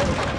you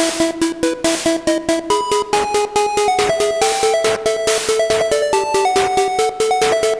you